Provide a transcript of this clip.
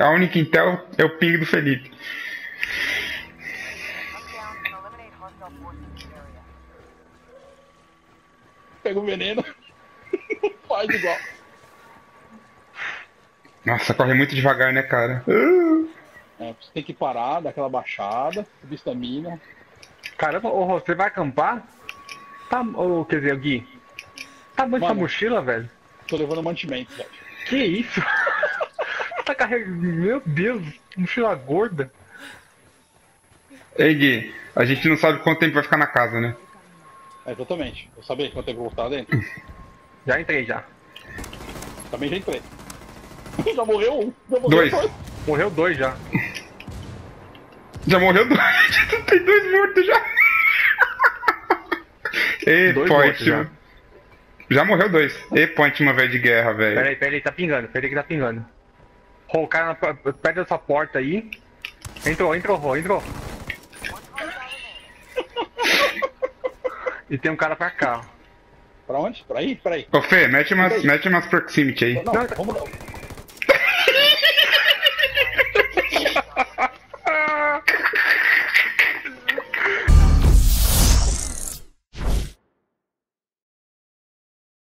a única intel é o ping do Felipe. Pega o veneno. Faz igual. Nossa, corre muito devagar, né, cara? É, você tem que parar, dar aquela baixada, subir estamina. Caramba, ô, você vai acampar? Tá, ô, quer dizer, Gui. Tá bom essa Mano. mochila, velho? Tô levando mantimento, velho. Que isso? Tá carregando. Meu Deus, mochila gorda. Ei, Gui, a gente não sabe quanto tempo vai ficar na casa, né? É, exatamente. Eu sabia quanto tempo eu vou estar dentro. Já entrei já. Também já entrei. já morreu um. Já morreu Dois. Morreu dois já. Já morreu dois. Tem dois mortos já. Ei, Dois Point. mortos já. Já morreu dois. Ei, Point, uma velha de guerra, velho. Pera aí, pera aí, tá pingando, pera aí que tá pingando. Rô, o cara na, perto dessa porta aí. Entrou, entrou, Rô, entrou. E tem um cara pra cá. Pra onde? Pra aí? Pra aí. Ô, Fê, mete umas, mete umas proximity aí. Não, Não, vamos não.